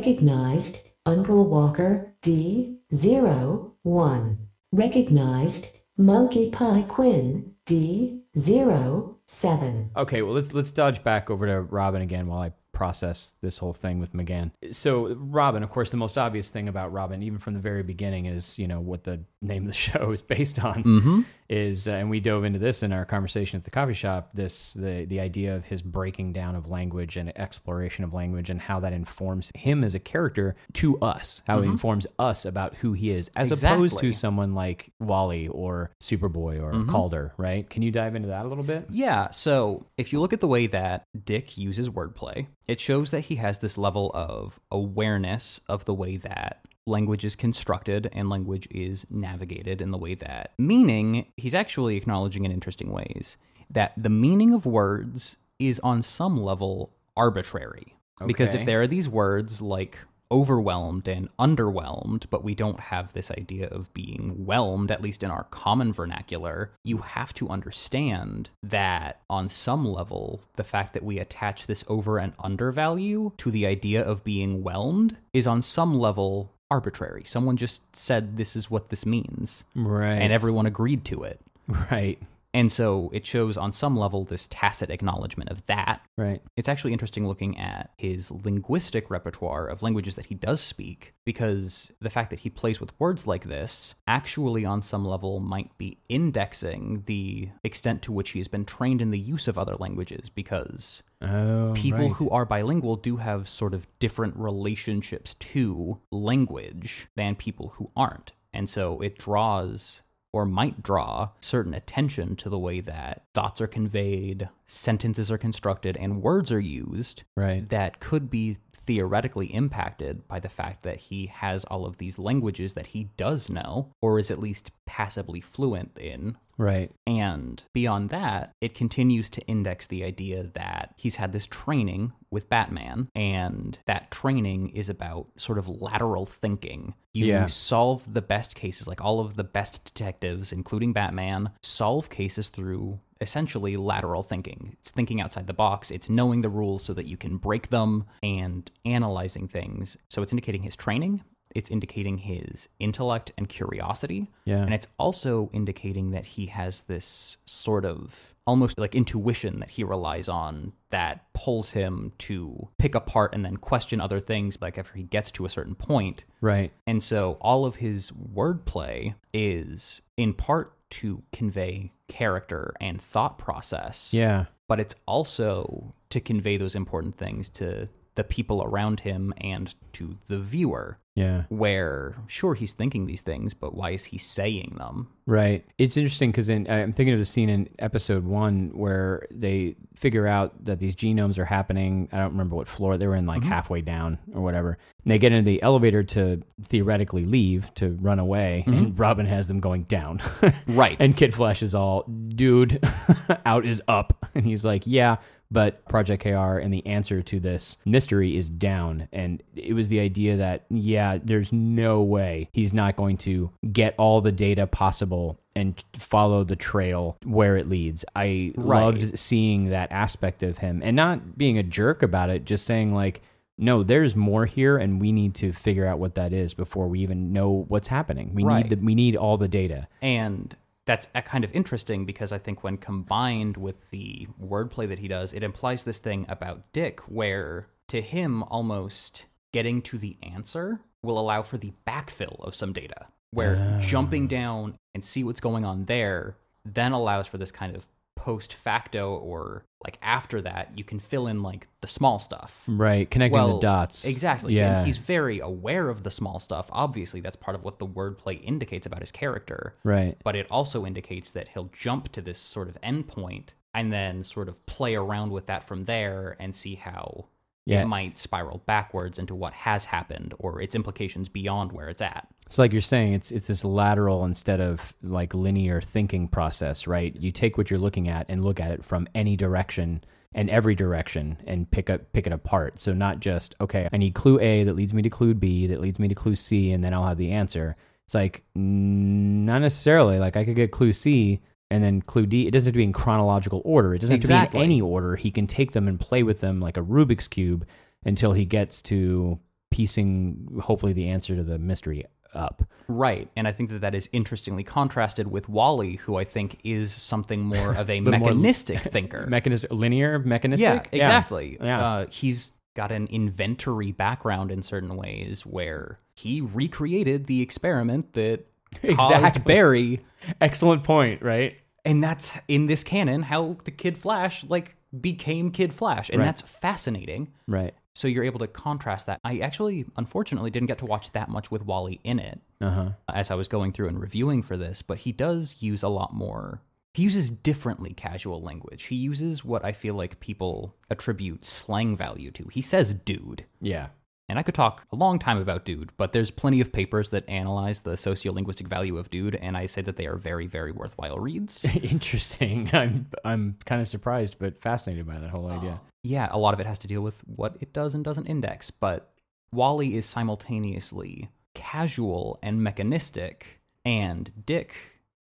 Recognized, Uncle Walker, D01. Recognized, Monkey Pie Quinn, D07. Okay, well let's let's dodge back over to Robin again while I process this whole thing with M'gann. So Robin, of course, the most obvious thing about Robin, even from the very beginning, is you know what the name of the show is based on. Mm-hmm. Is uh, and we dove into this in our conversation at the coffee shop. This the the idea of his breaking down of language and exploration of language and how that informs him as a character to us, how it informs us about who he is, as opposed to someone like Wally or Superboy or Kaldur. Right? Can you dive into that a little bit? Yeah, so if you look at the way that Dick uses wordplay, it shows that he has this level of awareness of the way that language is constructed and language is navigated in the way that meaning, he's actually acknowledging in interesting ways that the meaning of words is on some level arbitrary. Because if there are these words like overwhelmed and underwhelmed, but we don't have this idea of being whelmed, at least in our common vernacular, you have to understand that on some level, the fact that we attach this over and under value to the idea of being whelmed is on some level arbitrary. Someone just said this is what this means, Right. and everyone agreed to it. right. And so it shows on some level this tacit acknowledgement of that Right. it's actually interesting looking at his linguistic repertoire of languages that he does speak because the fact that he plays with words like this actually on some level might be indexing the extent to which he has been trained in the use of other languages because Oh, people right. who are bilingual do have sort of different relationships to language than people who aren't and so it draws or might draw certain attention to the way that thoughts are conveyed, sentences are constructed, and words are used right. that could be theoretically impacted by the fact that he has all of these languages that he does know, or is at least passively fluent in. Right. And beyond that, it continues to index the idea that he's had this training with Batman, and that training is about sort of lateral thinking. You Yeah. solve the best cases, like all of the best detectives, including Batman, solve cases through essentially lateral thinking. It's thinking outside the box, it's knowing the rules so that you can break them and analyzing things. So it's indicating his training. It's indicating his intellect and curiosity. Yeah. And it's also indicating that he has this sort of almost like intuition that he relies on that pulls him to pick apart and then question other things like after he gets to a certain point. Right. And so all of his wordplay is in part to convey character and thought process Yeah. but it's also to convey those important things to the people around him and to the viewer Yeah. where sure he's thinking these things but why is he saying them Right. It's interesting because I'm thinking of the scene in episode one where they figure out that these genomes are happening. I don't remember what floor they were in, like mm-hmm. halfway down or whatever. And they get into the elevator to theoretically leave to run away, mm-hmm. and Robin has them going down. Right. And Kid Flash is all, dude, out is up. And he's like, yeah, but Project KR and the answer to this mystery is down. And it was the idea that, yeah, there's no way he's not going to get all the data possible and follow the trail where it leads. I Right. loved seeing that aspect of him and not being a jerk about it, just saying, like, no, there's more here, and we need to figure out what that is before we even know what's happening. We Right. need the, we need all the data. And that's kind of interesting because I think when combined with the wordplay that he does, it implies this thing about Dick where to him almost getting to the answer will allow for the backfill of some data. Where jumping ah. down and see what's going on there then allows for this kind of post facto or like after that you can fill in like the small stuff. Right, connecting Well, the dots. Exactly. Yeah. And he's very aware of the small stuff. Obviously, that's part of what the wordplay indicates about his character. right. But it also indicates that he'll jump to this sort of endpoint and then sort of play around with that from there and see how Yeah. it might spiral backwards into what has happened or its implications beyond where it's at. So like you're saying, it's it's this lateral instead of like linear thinking process, right? You take what you're looking at and look at it from any direction and every direction and pick up pick it apart. So not just okay, I need clue A that leads me to clue B that leads me to clue C, and then I'll have the answer. It's like not necessarily. Like I could get clue C and then clue D. It doesn't have to be in chronological order. It doesn't have to be in any order. He can take them and play with them like a Rubik's cube until he gets to piecing hopefully the answer to the mystery up. Right. And I think that that is interestingly contrasted with Wally, who I think is something more of a Little more- mechanistic thinker. Mechanism, linear, mechanistic. yeah, exactly. Yeah. Uh, he's got an inventory background in certain ways where he recreated the experiment that caused Barry. Excellent point. Right. And that's in this canon how the Kid Flash like became Kid Flash. And Right. that's fascinating. Right. So you're able to contrast that. I actually, unfortunately, didn't get to watch that much with Wally in it Uh huh. as I was going through and reviewing for this, but he does use a lot more. He uses differently casual language. He uses what I feel like people attribute slang value to. He says dude. Yeah. And I could talk a long time about dude, but there's plenty of papers that analyze the sociolinguistic value of dude, and I say that they are very, very worthwhile reads. Interesting. I'm I'm kind of surprised, but fascinated by that whole idea. yeah, a lot of it has to deal with what it does and doesn't index, but Wally is simultaneously casual and mechanistic, and Dick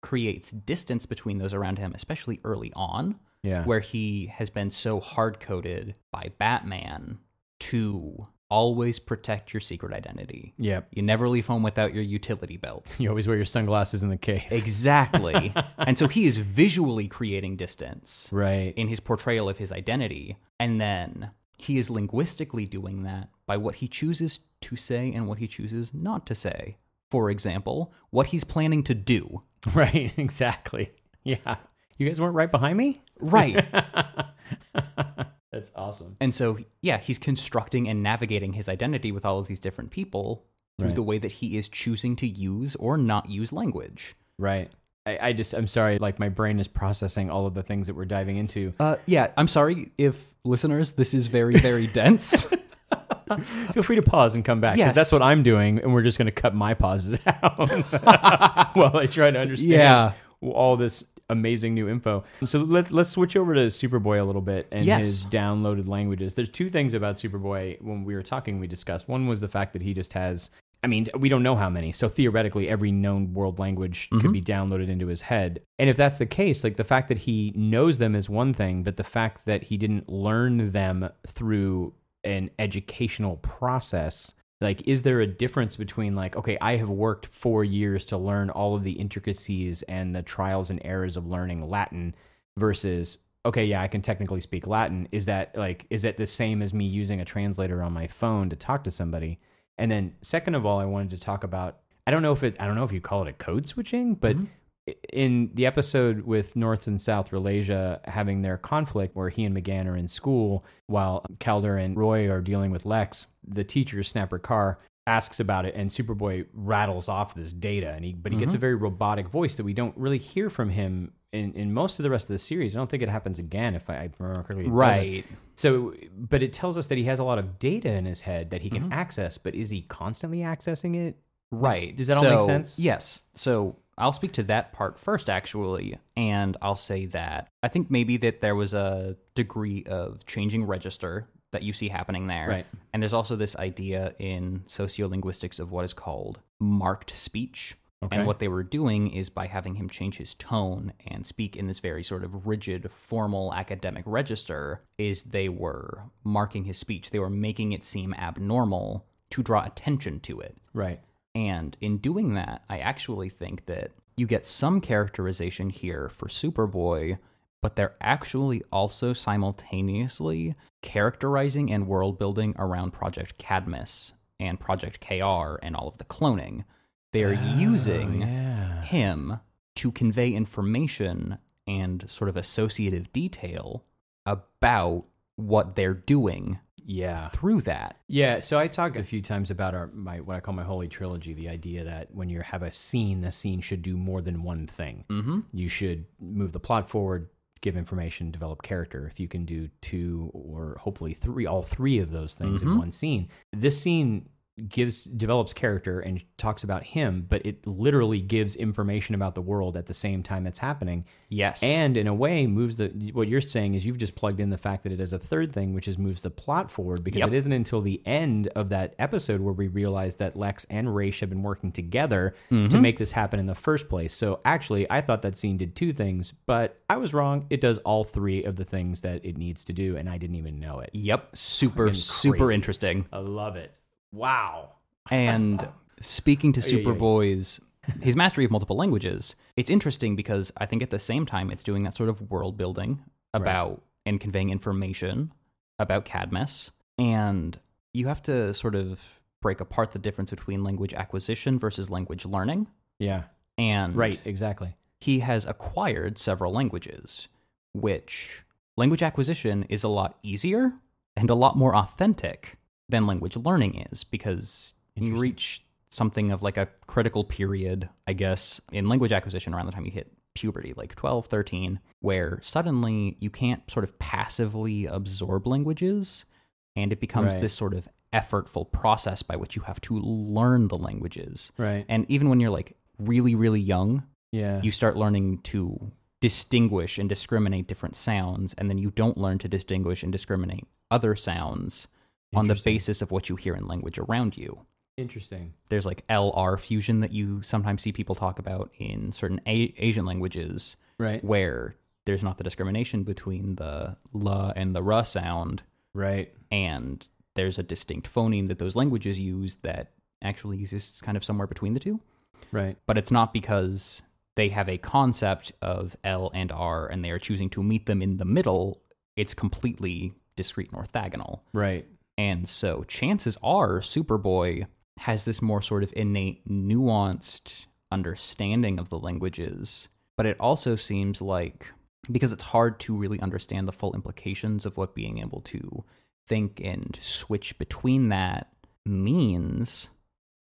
creates distance between those around him, especially early on, Yeah. where he has been so hard coded by Batman to always protect your secret identity. Yep. You never leave home without your utility belt. You always wear your sunglasses in the cave. Exactly. and so he is visually creating distance Right. in his portrayal of his identity. And then he is linguistically doing that by what he chooses to say and what he chooses not to say. For example, what he's planning to do. Right. Exactly. Yeah. You guys weren't right behind me. Right. That's awesome. and so, yeah, he's constructing and navigating his identity with all of these different people through Right. the way that he is choosing to use or not use language. Right. I, I just I'm sorry. Like my brain is processing all of the things that we're diving into. Uh, yeah, I'm sorry if listeners, this is very, very dense. Feel free to pause and come back because Yes. that's what I'm doing, and we're just going to cut my pauses out while I try to understand Yeah. all this amazing new info. So let's let's switch over to Superboy a little bit and Yes. his downloaded languages. There's two things about Superboy when we were talking we discussed. One was the fact that he just has I mean, we don't know how many. So theoretically, every known world language could mm-hmm. be downloaded into his head. And if that's the case, like the fact that he knows them is one thing, but the fact that he didn't learn them through an educational process, like, is there a difference between, like, okay, I have worked four years to learn all of the intricacies and the trials and errors of learning Latin versus, okay, yeah, I can technically speak Latin. Is that, like, is it the same as me using a translator on my phone to talk to somebody? And then, second of all, I wanted to talk about I don't know if it I don't know if you call it a code switching, but i in the episode with North and South Rhelasia having their conflict where he and M'gann are in school while Kaldur and Roy are dealing with Lex, the teacher Snapper Carr asks about it and Superboy rattles off this data and he but he gets a very robotic voice that we don't really hear from him in, in most of the rest of the series. I don't think it happens again if I, I remember correctly. Right. So, but it tells us that he has a lot of data in his head that he Mm-hmm. can access, but is he constantly accessing it? Right. Does that all make sense? Yes. So I'll speak to that part first, actually, and I'll say that I think maybe that there was a degree of changing register that you see happening there. Right. And there's also this idea in sociolinguistics of what is called marked speech. Okay. And what they were doing is by having him change his tone and speak in this very sort of rigid, formal academic register, is they were marking his speech. They were making it seem abnormal to draw attention to it. Right. And in doing that, I actually think that you get some characterization here for Superboy, but they're actually also simultaneously characterizing and world building around Project Cadmus and Project KR and all of the cloning. They're oh, using Oh, yeah. him to convey information and sort of associative detail about what they're doing Yeah. through that. Yeah, so I talked a few times about our my what I call my holy trilogy, the idea that when you have a scene, the scene should do more than one thing. Mm-hmm. You should move the plot forward, give information, develop character. If you can do two or hopefully three, all three of those things in Mhm. one scene, this scene gives develops character and talks about him, but it literally gives information about the world at the same time it's happening. Yes. and in a way moves the what you're saying is you've just plugged in the fact that it is a third thing which is moves the plot forward because Yep. it isn't until the end of that episode where we realize that Lex and Raish have been working together to mm-hmm. make this happen in the first place. So actually I thought that scene did two things, but I was wrong. It does all three of the things that it needs to do and I didn't even know it. Yep, super super interesting. I love it. Wow. And speaking to. Superboy's his mastery of multiple languages, it's interesting because I think at the same time it's doing that sort of world building about and conveying information about Cadmus. And you have to sort of break apart the difference between language acquisition versus language learning. Yeah. And Right. Exactly. he has acquired several languages, which language acquisition is a lot easier and a lot more authentic than language learning is because you reach something of like a critical period, I guess, in language acquisition around the time you hit puberty, like 12, 13, where suddenly you can't sort of passively absorb languages and it becomes Right. this sort of effortful process by which you have to learn the languages. Right. And even when you're like really, really young, Yeah. you start learning to distinguish and discriminate different sounds, and then you don't learn to distinguish and discriminate other sounds on the basis of what you hear in language around you. Interesting. There's like LR fusion that you sometimes see people talk about in certain A- Asian languages, Right. where there's not the discrimination between the la and the ra sound, Right. and there's a distinct phoneme that those languages use that actually exists kind of somewhere between the two Right. but it's not because they have a concept of L and R and they are choosing to meet them in the middle. It's completely discrete and orthogonal. Right. And so chances are Superboy has this more sort of innate, nuanced understanding of the languages. But it also seems like, because it's hard to really understand the full implications of what being able to think and switch between that means,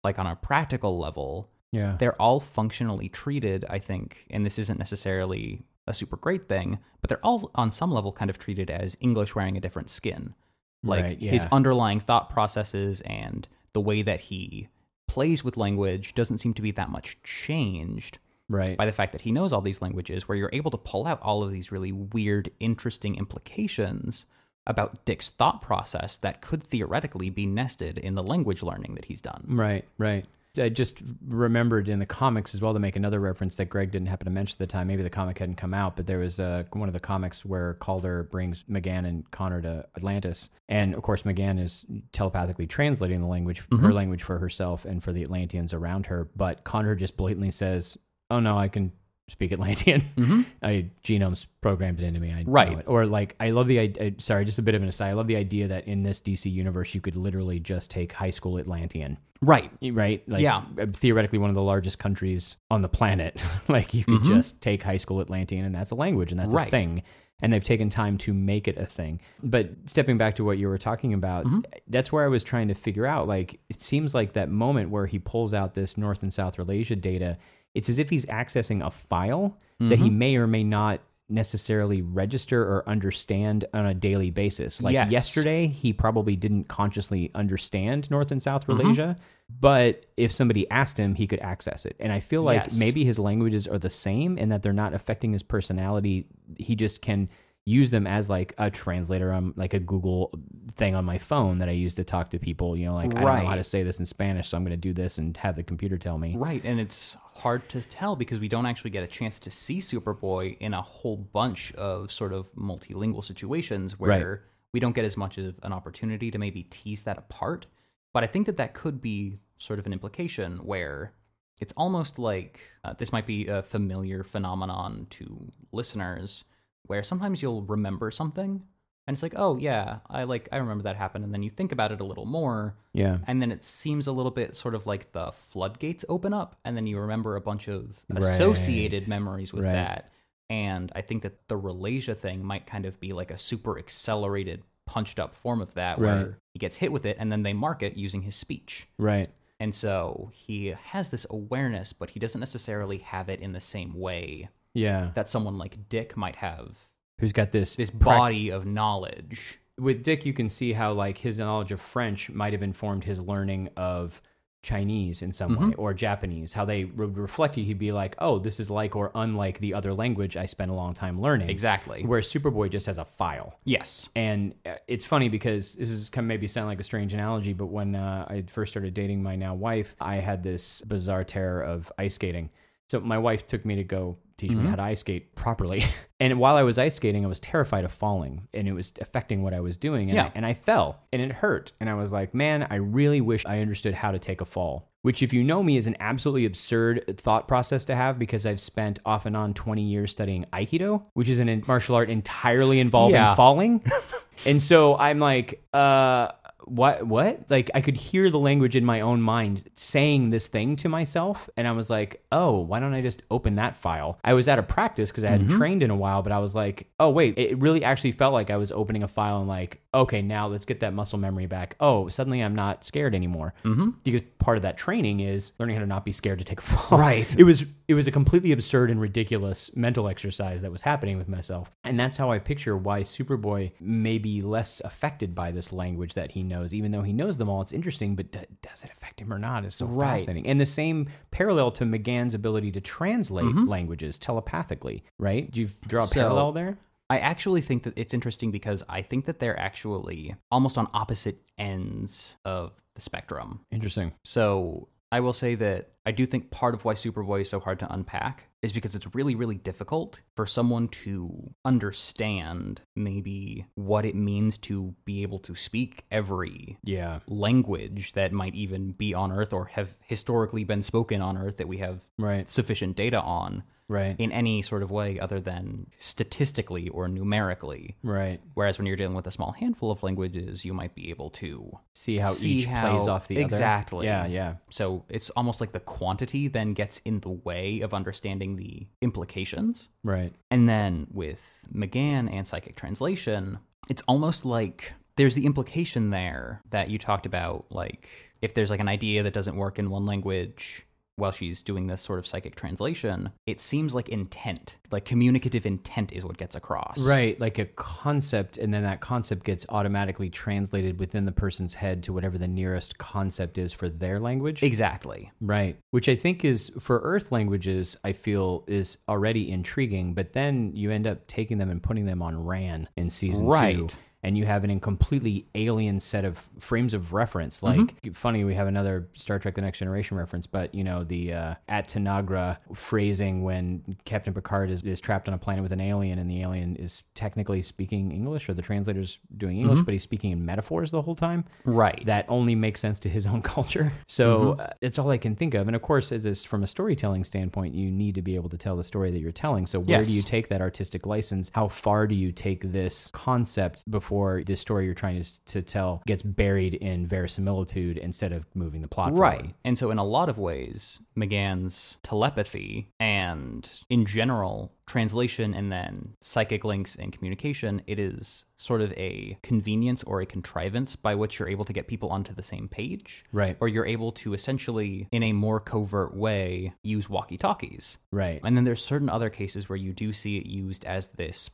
like on a practical level, Yeah. they're all functionally treated, I think, and this isn't necessarily a super great thing, but they're all on some level kind of treated as English wearing a different skin. Like Right, his underlying thought processes and the way that he plays with language doesn't seem to be that much changed Right. by the fact that he knows all these languages, where you're able to pull out all of these really weird, interesting implications about Dick's thought process that could theoretically be nested in the language learning that he's done. Right, right. I just remembered in the comics as well to make another reference that Greg didn't happen to mention at the time. Maybe the comic hadn't come out, but there was uh, one of the comics where Kaldur brings M'gann and Conner to Atlantis. And of course, M'gann is telepathically translating the language, her language for herself and for the Atlanteans around her. But Conner just blatantly says, Oh, no, I can speak Atlantean. Mhm. I genome's programmed it into me. I Right. it. Or like, I love the idea. Sorry, just a bit of an aside. I love the idea that in this DC universe, you could literally just take high school Atlantean Right. right? Like, Yeah. uh, theoretically, one of the largest countries on the planet. like, you could Mhm. just take high school Atlantean, and that's a language, and that's Right. a thing. And they've taken time to make it a thing. But stepping back to what you were talking about, Mhm. that's where I was trying to figure out. Like, it seems like that moment where he pulls out this North and South Malaysia data, it's as if he's accessing a file that he Mhm. may or may not necessarily register or understand on a daily basis. Like Yes. yesterday, he probably didn't consciously understand North and South. Malaysia, but if somebody asked him, he could access it. And I feel like Yes. maybe his languages are the same and that they're not affecting his personality. He just can use them as like a translator on like a Google thing on my phone that I use to talk to people, you know, like I don't know how to say this in Spanish, so I'm going to do this and have the computer tell me. Right, and it's hard to tell because we don't actually get a chance to see Superboy in a whole bunch of sort of multilingual situations where we don't get as much of an opportunity to maybe tease that apart. But I think that that could be sort of an implication where it's almost like uh, this might be a familiar phenomenon to listeners where sometimes you'll remember something and it's like, "Oh yeah, I like I remember that happened." And then you think about it a little more Yeah. and then it seems a little bit sort of like the floodgates open up and then you remember a bunch of Right. associated memories with Right. that and i think that the Rhelasia thing might kind of be like a super accelerated punched up form of that where Right. he gets hit with it and then they mark it using his speech Right. and so he has this awareness but he doesn't necessarily have it in the same way Yeah. that someone like dick might have Who's got this this prac- body of knowledge with Dick, you can see how like his knowledge of French might have informed his learning of Chinese in some way Mhm. or Japanese. How they would reflect it, he'd be like, "Oh, this is like or unlike the other language I spent a long time learning." exactly Whereas Superboy just has a file. yes And uh, it's funny because this is kind of maybe sound like a strange analogy, but when uh, I first started dating my now wife, I had this bizarre terror of ice skating. So my wife took me to go teach Mm-hmm. me how to ice skate properly. and while I was ice skating, I was terrified of falling and it was affecting what I was doing. And, Yeah. I, and I fell and it hurt. And I was like, man, I really wish I understood how to take a fall. Which, if you know me, is an absolutely absurd thought process to have because I've spent off and on 20 years studying Aikido, which is an martial art entirely involving Yeah. falling. and so I'm like, uh, what what? Like i could hear the language in my own mind saying this thing to myself and i was like oh why don't i just open that file? I was out of practice because i hadn't trained in a while but i was like oh wait it really actually felt like i was opening a file and like okay now let's get that muscle memory back. Oh suddenly i'm not scared anymore. Mhm. because part of that training is learning how to not be scared to take a fall. Right. it was it was a completely absurd and ridiculous mental exercise that was happening with myself. And that's how i picture why superboy may be less affected by this language that he knows even though he knows them all it's interesting but d- does it affect him or not is so Right. fascinating and the same parallel to M'gann's ability to translate Mhm. languages telepathically right do you draw a So- parallel there I actually think that it's interesting because I think that they're actually almost on opposite ends of the spectrum. interesting So I will say that I do think part of why Superboy is so hard to unpack is because it's really, really difficult for someone to understand maybe what it means to be able to speak every yeah. language that might even be on Earth or have historically been spoken on Earth that we have right. sufficient data on right in any sort of way other than statistically or numerically. right Whereas when you're dealing with a small handful of languages, you might be able to see how See each how- plays off the other exactly. yeah yeah So it's almost like the quantity then gets in the way of understanding the implications. right And then with M'gann and psychic translation, it's almost like there's the implication there that you talked about. Like, if there's like an idea that doesn't work in one language while she's doing this sort of psychic translation, it seems like intent, like communicative intent is what gets across. Right, like a concept, and then that concept gets automatically translated within the person's head to whatever the nearest concept is for their language. Exactly. Right, which I think is for Earth languages, I feel is already intriguing, but then you end up taking them and putting them on Rann in season two. Right. And you have an completely alien set of frames of reference. Like, Mm-hmm. funny, we have another Star Trek: The Next Generation reference, but you know the uh, at Tanagra phrasing when Captain Picard is, is trapped on a planet with an alien, and the alien is technically speaking English, or the translator's doing English, Mm-hmm. but he's speaking in metaphors the whole time Right. that only makes sense to his own culture. So Mm-hmm. uh, it's all I can think of. And of course, as this from a storytelling standpoint, you need to be able to tell the story that you're telling. So where do you take that artistic license? How far do you take this concept before the story you're trying to, to tell gets buried in verisimilitude instead of moving the plot Right. forward? And so, in a lot of ways, M'gann's telepathy and, in general, translation and then psychic links and communication, it is sort of a convenience or a contrivance by which you're able to get people onto the same page. Right. Or you're able to essentially, in a more covert way, use walkie talkies. Right. And then there's certain other cases where you do see it used as this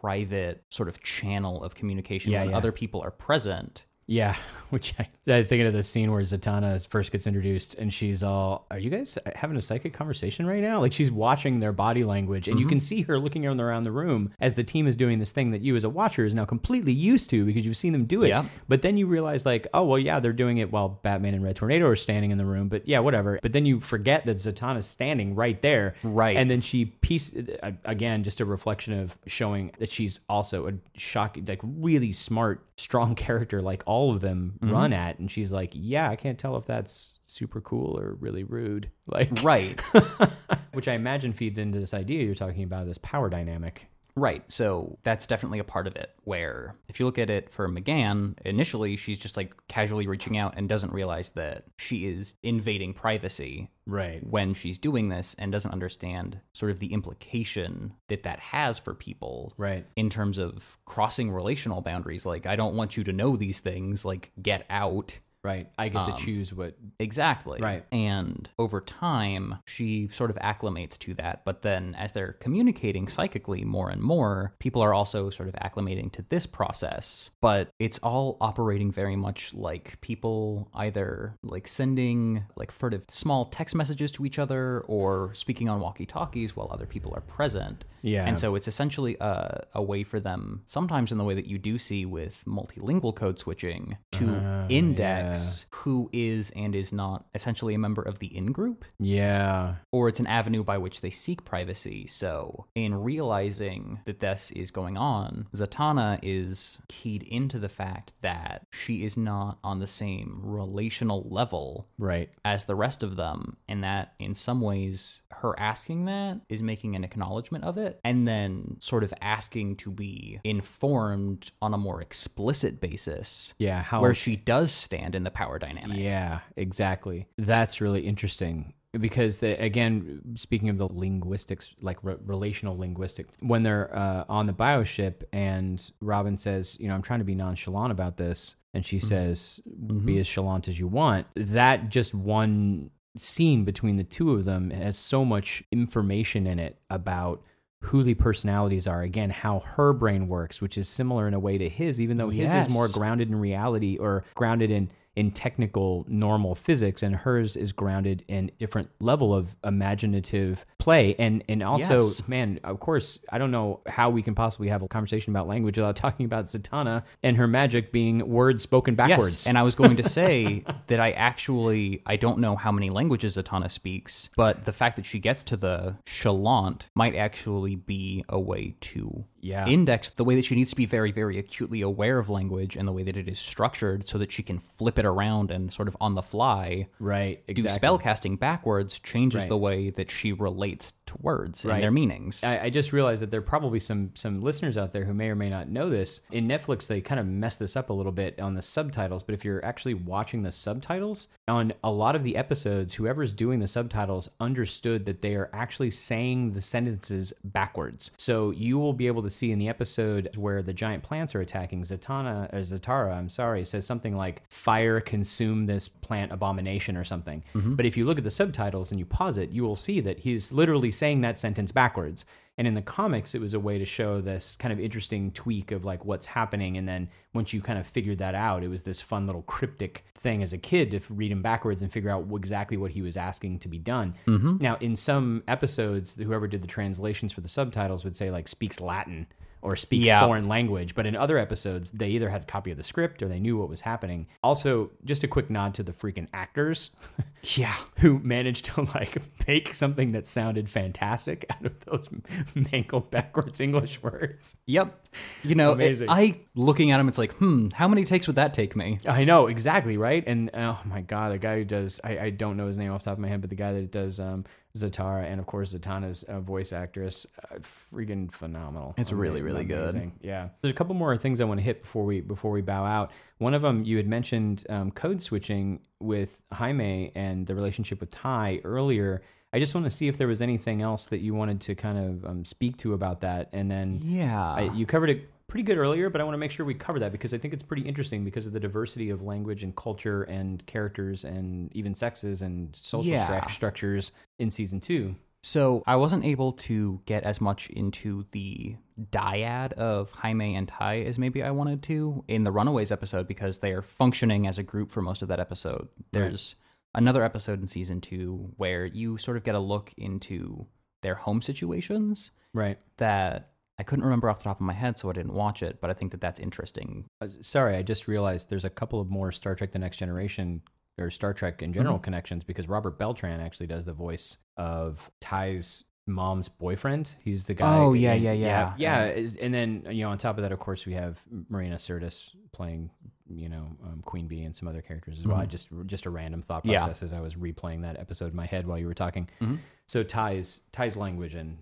private sort of channel of communication Yeah, when yeah. other people are present. Yeah, which I, I'm thinking of the scene where Zatanna first gets introduced and she's all, Are you guys having a psychic conversation right now? Like she's watching their body language and you Mm-hmm. can see her looking around, around the room as the team is doing this thing that you as a watcher is now completely used to because you've seen them do it. Yeah. But then you realize, like, oh, well, yeah, they're doing it while Batman and Red Tornado are standing in the room, but yeah, whatever. But then you forget that Zatanna's standing right there. Right. And then she piece uh, again, just a reflection of showing that she's also a shocking, like really smart, strong character, like all of them Mm-hmm. run at. And she's like, yeah, I can't tell if that's super cool or really rude. Like, Right. which I imagine feeds into this idea you're talking about, this power dynamic. Right. So that's definitely a part of it where if you look at it for M'gann, initially she's just like casually reaching out and doesn't realize that she is invading privacy Right. when she's doing this and doesn't understand sort of the implication that that has for people Right. in terms of crossing relational boundaries like I don't want you to know these things like get out Right. I get Um, to choose what. Exactly. Right. And over time, she sort of acclimates to that. But then as they're communicating psychically more and more, people are also sort of acclimating to this process. But it's all operating very much like people either like sending like furtive small text messages to each other or speaking on walkie talkies while other people are present. Yeah. And so it's essentially a, a way for them, sometimes in the way that you do see with multilingual code switching, to Uh, index index who is and is not essentially a member of the in group, Yeah. or it's an avenue by which they seek privacy. So, in realizing that this is going on, Zatanna is keyed into the fact that she is not on the same relational level Right. as the rest of them, and that in some ways, her asking that is making an acknowledgement of it, and then sort of asking to be informed on a more explicit basis Yeah. How where she does stand in the power dynamic. Yeah, exactly. That's really interesting because the, again, speaking of the linguistics, like re- relational linguistic, when they're uh, on the bioship and Robin says, you know, I'm trying to be nonchalant about this, and she says, be as chalant as you want. That just one scene between the two of them has so much information in it about who the personalities are. Again how her brain works which is similar in a way to his even though his is more grounded in reality or grounded in in technical normal physics and hers is grounded in different level of imaginative play and and also Yes. man of course i don't know how we can possibly have a conversation about language without talking about Zatanna and her magic being words spoken backwards Yes, and I was going to say that I actually I don't know how many languages Zatanna speaks, but the fact that she gets to the chalant might actually be a way to Yeah. index the way that she needs to be very very acutely aware of language and the way that it is structured so that she can flip it around and sort of on the fly right do exactly spell casting backwards changes Right. the way that she relates to words Right. and their meanings. I, I just realized that there are probably some some listeners out there who may or may not know this. In Netflix, they kind of mess this up a little bit on the subtitles. But if you're actually watching the subtitles on a lot of the episodes, whoever's doing the subtitles understood that they are actually saying the sentences backwards. So you will be able to see in the episode where the giant plants are attacking Zatanna or Zatara, I'm sorry, says something like "fire consume this plant abomination" or something. Mm-hmm. But if you look at the subtitles and you pause it, you will see that he's literally saying that sentence backwards. And in the comics, it was a way to show this kind of interesting tweak of like what's happening. And then once you kind of figured that out, it was this fun little cryptic thing as a kid to read him backwards and figure out exactly what he was asking to be done. Mm-hmm. Now, in some episodes, whoever did the translations for the subtitles would say like speaks Latin or speaks Yeah. foreign language. But in other episodes, they either had a copy of the script or they knew what was happening. Also, just a quick nod to the freaking actors. Yeah. who managed to like make something that sounded fantastic out of those mangled backwards English words. Yep. You know, it- I looking at him, it's like, hmm, how many takes would that take me? I know exactly right, and oh my god, the guy who does I, I don't know his name off the top of my head, but the guy that does um, Zatara and of course Zatanna's uh, voice actress, uh, freaking phenomenal. It's really, Ama- really good. amazing. Yeah, there's a couple more things I want to hit before we before we bow out. One of them you had mentioned um, code switching with Jaime and the relationship with Tye earlier. I just want to see if there was anything else that you wanted to kind of um, speak to about that, and then Yeah. I, you covered it pretty good earlier, but I want to make sure we cover that because I think it's pretty interesting because of the diversity of language and culture and characters and even sexes and social Yeah. stru- structures in season two. So I wasn't able to get as much into the dyad of Jaime and Tye as maybe I wanted to in the Runaways episode because they are functioning as a group for most of that episode. There's another episode in season two where you sort of get a look into their home situations Right. that I couldn't remember off the top of my head, so I didn't watch it. But I think that that's interesting. Uh, sorry, I just realized there's a couple of more Star Trek: The Next Generation or Star Trek in general Mm-hmm. connections because Robert Beltran actually does the voice of Tye's mom's boyfriend. He's the guy. Oh, yeah, in- yeah, yeah. yeah. is- And then you know, on top of that, of course, we have Marina Sirtis playing, you know, um, Queen Bee and some other characters as well. I just just a random thought Mm-hmm. Yeah. process as I was replaying that episode in my head while you were talking. Mhm. So Tye's Tye's language and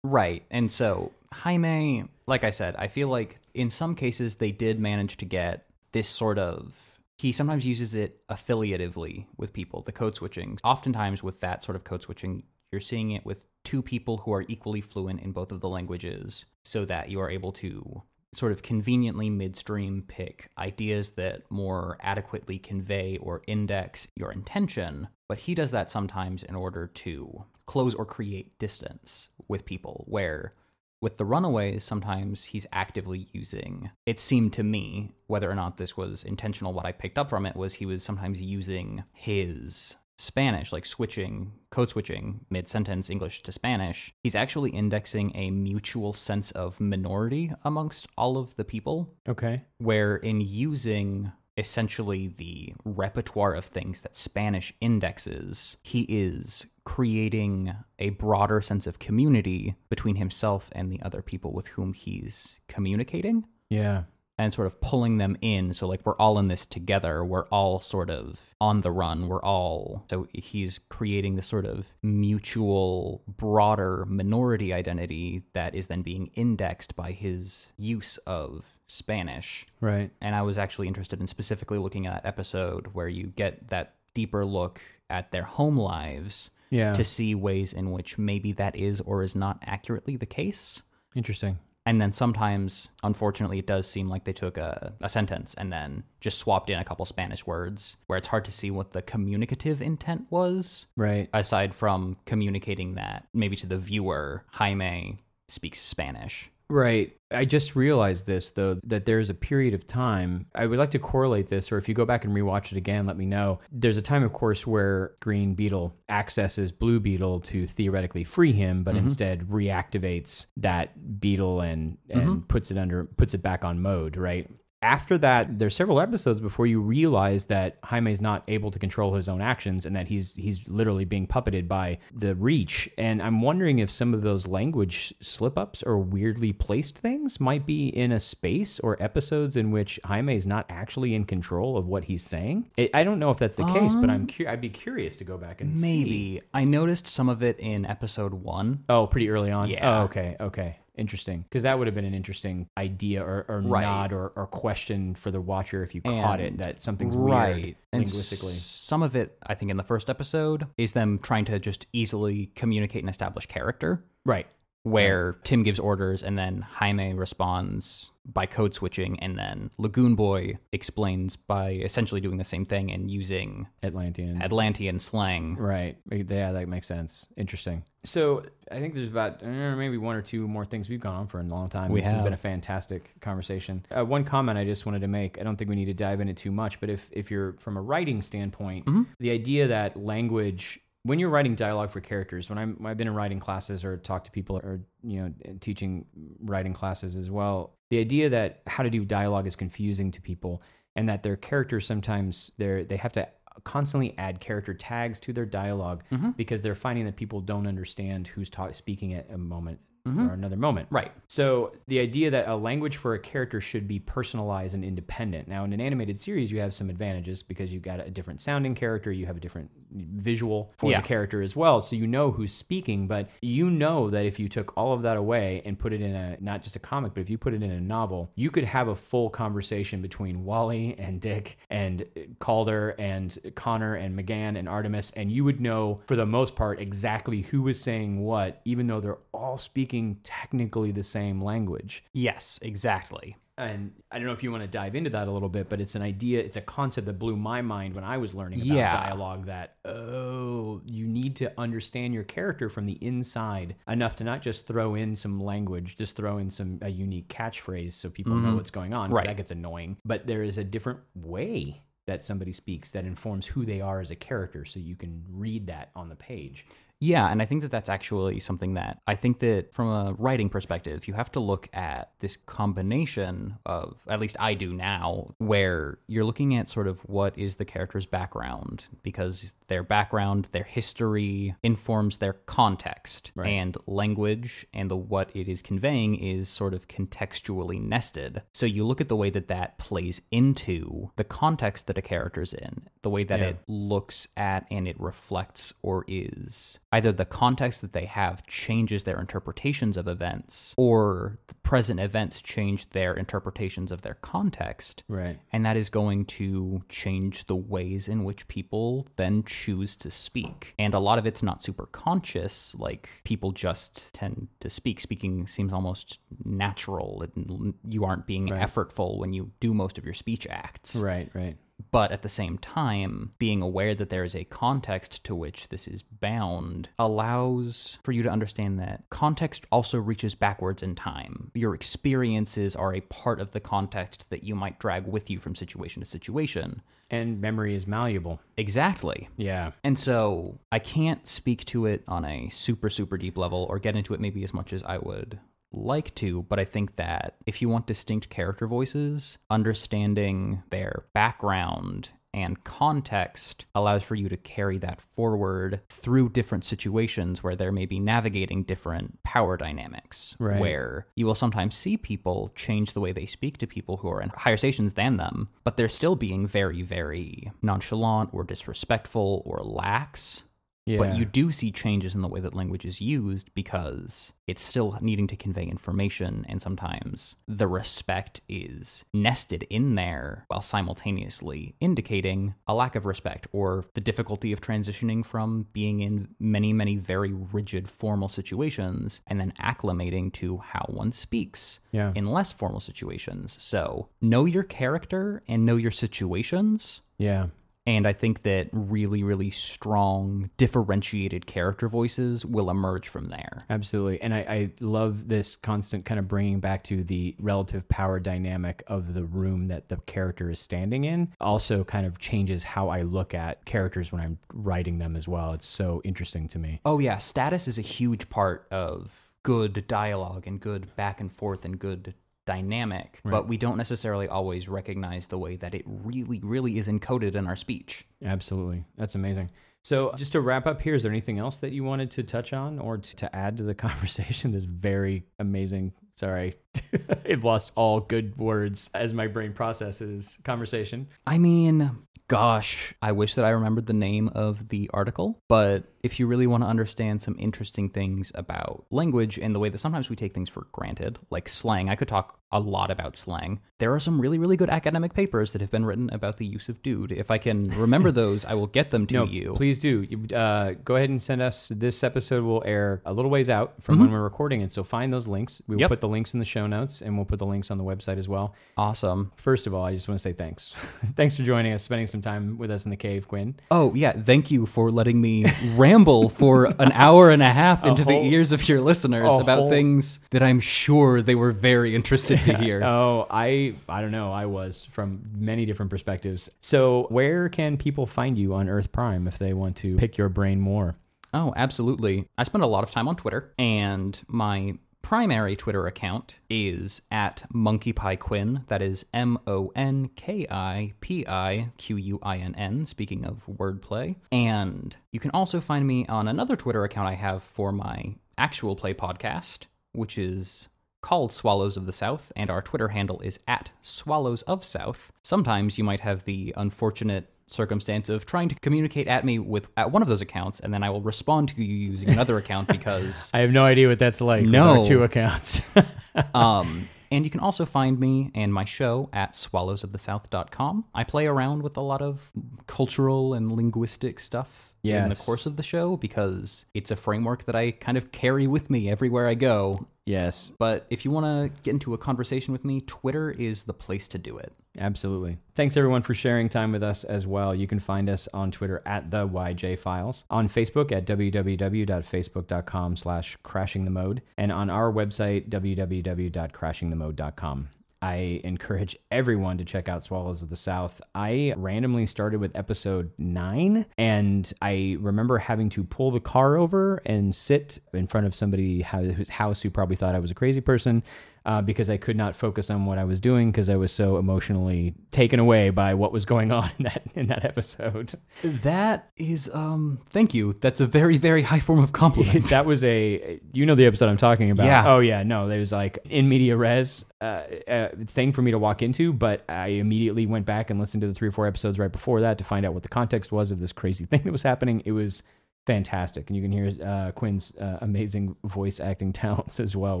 Right. And so Jaime, like I said, I feel like in some cases they did manage to get this sort of he sometimes uses it affiliatively with people, the code switching. Oftentimes with that sort of code switching, you're seeing it with two people who are equally fluent in both of the languages so that you are able to sort of conveniently midstream pick ideas that more adequately convey or index your intention. But he does that sometimes in order to close or create distance with people, where with the runaways, sometimes he's actively using, it seemed to me, whether or not this was intentional, what I picked up from it was he was sometimes using his Spanish, like switching, code switching mid sentence English to Spanish. He's actually indexing a mutual sense of minority amongst all of the people okay, where in using essentially the repertoire of things that Spanish indexes, he is creating a broader sense of community between himself and the other people with whom he's communicating Yeah. And sort of pulling them in. So, like, we're all in this together. We're all sort of on the run. We're all. So, he's creating this sort of mutual, broader minority identity that is then being indexed by his use of Spanish. Right. And I was actually interested in specifically looking at that episode where you get that deeper look at their home lives Yeah. to see ways in which maybe that is or is not accurately the case. Interesting. And then sometimes, unfortunately, it does seem like they took a, a sentence and then just swapped in a couple Spanish words where it's hard to see what the communicative intent was, Right. aside from communicating that maybe to the viewer, Jaime speaks Spanish. Right. I just realized this though that there's a period of time. I would like to correlate this, or if you go back and rewatch it again, let me know. There's a time, of course, where Green Beetle accesses Blue Beetle to theoretically free him, but mm-hmm. instead reactivates that beetle and and mm-hmm. puts it under puts it back on mode. Right. After that, there's several episodes before you realize that Jaime's not able to control his own actions and that he's he's literally being puppeted by the Reach. And I'm wondering if some of those language slip ups or weirdly placed things might be in a space or episodes in which Jaime is not actually in control of what he's saying. I I don't know if that's the case, but I'm um, cu- I'd be curious to go back and see. Maybe. I noticed some of it in episode one. Oh, pretty early on. Yeah. Oh, okay. Okay. Interesting. Because that would have been an interesting idea or, or Right. nod or, or question for the watcher if you caught it that something's right. weird And linguistically. s- some of it, I think, in the first episode is them trying to just easily communicate and establish character. Right. Where Tim gives orders and then Jaime responds by code switching, and then Lagoon Boy explains by essentially doing the same thing and using Atlantean. Atlantean slang. Right. Yeah, that makes sense. Interesting. So I think there's about uh, maybe one or two more things we've gone on for a long time. We this has have. been a fantastic conversation. Uh, one comment I just wanted to make. I don't think we need to dive into too much, but if if you're from a writing standpoint, Mm-hmm. the idea that language when you're writing dialogue for characters, when I'm, I've been in writing classes or talk to people or you know teaching writing classes as well, the idea that how to do dialogue is confusing to people and that their characters sometimes they're they have to constantly add character tags to their dialog mm-hmm. because they're finding that people don't understand who's ta- speaking at a moment Mm-hmm. or another moment. Right. So the idea that a language for a character should be personalized and independent. Now, in an animated series, you have some advantages because you've got a different sounding character, you have a different visual for Yeah. the character as well, so you know who's speaking. But you know that if you took all of that away and put it in a not just a comic, but if you put it in a novel, you could have a full conversation between Wally and Dick and Kaldur and Conner and M'gann and Artemis, and you would know for the most part exactly who was saying what, even though they're all speaking technically the same language. Yes, exactly. And I don't know if you want to dive into that a little bit, but it's an idea, it's a concept that blew my mind when I was learning about Yeah. dialogue that, oh, you need to understand your character from the inside enough to not just throw in some language, just throw in some a unique catchphrase so people know mm-hmm. what's going on. Right. That gets annoying. But there is a different way that somebody speaks that informs who they are as a character so you can read that on the page. Yeah, and I think that that's actually something that I think that from a writing perspective, you have to look at this combination of, at least I do now, where you're looking at sort of what is the character's background, because their background, their history informs their context, Right. and language and the what it is conveying is sort of contextually nested. So you look at the way that that plays into the context that a character's in, the way that Yeah. it looks at and it reflects or is either the context that they have changes their interpretations of events or the present events change their interpretations of their context Right. and that is going to change the ways in which people then choose to speak. And a lot of it's not super conscious, like people just tend to speak. Speaking seems almost natural, and you aren't being effortful when you do most of your speech acts Right, right. But at the same time, being aware that there is a context to which this is bound allows for you to understand that context also reaches backwards in time. Your experiences are a part of the context that you might drag with you from situation to situation. And memory is malleable. Exactly. Yeah. And so I can't speak to it on a super, super deep level or get into it maybe as much as I would like to, but I think that if you want distinct character voices, understanding their background and context allows for you to carry that forward through different situations where there may be navigating different power dynamics. Right. Where you will sometimes see people change the way they speak to people who are in higher stations than them, but they're still being very, very nonchalant or disrespectful or lax. Yeah. But you do see changes in the way that language is used because it's still needing to convey information, and sometimes the respect is nested in there while simultaneously indicating a lack of respect or the difficulty of transitioning from being in many, many very rigid formal situations and then acclimating to how one speaks Yeah. in less formal situations. So know your character and know your situations. yeah. And I think that really, really strong, differentiated character voices will emerge from there. Absolutely. And I, I love this constant kind of bringing back to the relative power dynamic of the room that the character is standing in. Also, kind of changes how I look at characters when I'm writing them as well. It's so interesting to me. Oh, yeah, status is a huge part of good dialogue and good back and forth and good dynamic, Right. but we don't necessarily always recognize the way that it really, really is encoded in our speech. Absolutely. That's amazing. So, just to wrap up here, is there anything else that you wanted to touch on or to add to the conversation? This very amazing. Sorry, I've lost all good words as my brain processes conversation. I mean, gosh, I wish that I remembered the name of the article, but if you really want to understand some interesting things about language and the way that sometimes we take things for granted, like slang, I could talk a lot about slang. There are some really, really good academic papers that have been written about the use of dude. If I can remember those, I will get them to no, you. please do. You, Uh, go ahead and send us. This episode will air a little ways out from when we're recording it. So find those links. We will Yep. put the links in the show notes, and we'll put the links on the website as well. Awesome. First of all, I just want to say thanks. thanks for joining us, spending some time with us in the cave, Quinn. Oh, yeah. Thank you for letting me ramble for an hour and a half into whole- the ears of your listeners about whole- things that I'm sure they were very interested to hear. Oh, I I don't know. I was from many different perspectives. So, where can people find you on Earth Prime if they want to pick your brain more? Oh, absolutely. I spend a lot of time on Twitter, and my primary Twitter account is at Monkey Pie Quinn. That is M O N K I P I Q U I N N, speaking of wordplay. And you can also find me on another Twitter account I have for my actual play podcast, which is called Swallows of the South, and our Twitter handle is at Swallows of South. Sometimes you might have the unfortunate circumstance of trying to communicate at me with at one of those accounts, and then I will respond to you using another account because I have no idea what that's like. No. two accounts. um and you can also find me and my show at swallowsofthesouth.com. I play around with a lot of cultural and linguistic stuff in the course of the show because it's a framework that I kind of carry with me everywhere I go. yes, But if you want to get into a conversation with me, Twitter is the place to do it. Absolutely. Thanks everyone for sharing time with us as well. You can find us on Twitter at the YJ Files, on Facebook at www.facebook.com slash crashing the mode, and on our website www.crashingthemode.com. I encourage everyone to check out Swallows of the South. I randomly started with episode nine, and I remember having to pull the car over and sit in front of somebody whose house who probably thought I was a crazy person uh, because I could not focus on what I was doing because I was so emotionally taken away by what was going on in that in that episode. That is, um, thank you. That's a very, very high form of compliment. that was a you know the episode I'm talking about. Yeah. Oh yeah, no, there was like in media res uh, uh, thing for me to walk into, but I immediately went back and listened to the three or four episodes right before that to find out what the context was of this crazy thing that was happening. It was fantastic, and you can hear uh, Quinn's uh, amazing voice acting talents as well,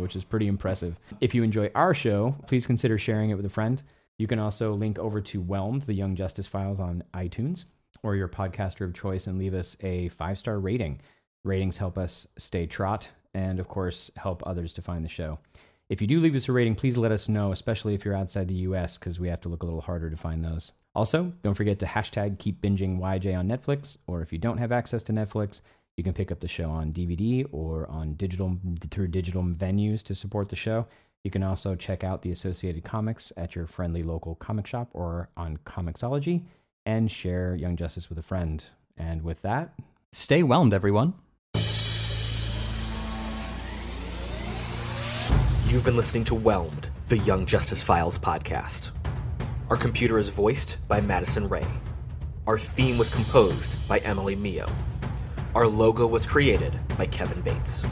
which is pretty impressive. If you enjoy our show, please consider sharing it with a friend. You can also link over to Whelmed, the Young Justice Files on iTunes or your podcaster of choice and leave us a five star rating. Ratings help us stay trot and, of course, help others to find the show. If you do leave us a rating, please let us know, especially if you're outside the US, because we have to look a little harder to find those. Also, don't forget to hashtag keep binging YJ on Netflix, or if you don't have access to Netflix, you can pick up the show on DVD or on digital through digital venues to support the show. You can also check out the associated comics at your friendly local comic shop or on Comixology and share Young Justice with a friend. And with that, Stay whelmed, everyone. You've been listening to Whelmed, the Young Justice Files podcast. Our computer is voiced by Madison Ray. Our theme was composed by Emily Mio. Our logo was created by Kevin Bates.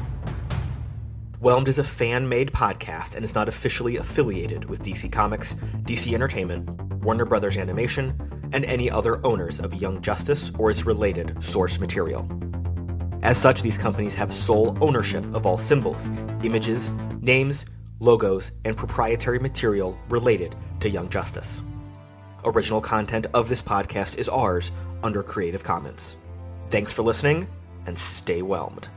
Whelmed is a fan made podcast and is not officially affiliated with DC Comics, DC Entertainment, Warner Brothers Animation, and any other owners of Young Justice or its related source material. As such, these companies have sole ownership of all symbols, images, names, logos, and proprietary material related to Young Justice. Original content of this podcast is ours under Creative Commons. Thanks for listening, and stay whelmed.